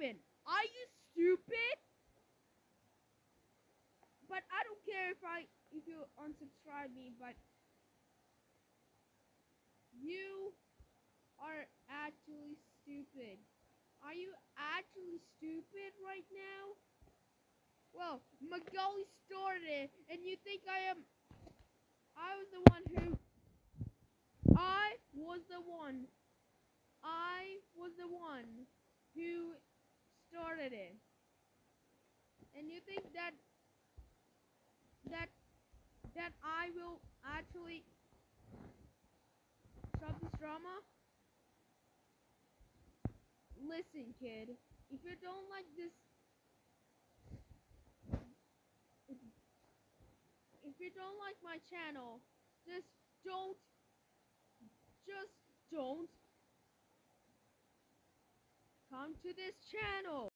demon. Are you stupid? But I don't care if I if you unsubscribe me, but you are actually stupid. Are you actually stupid right now? Well, Magali started it, and you think I am. I was the one who. I was the one. I was the And you think that. That. That I will actually. Stop this drama? Listen, kid. If you don't like this if you don't like my channel, just don't, just don't come to this channel.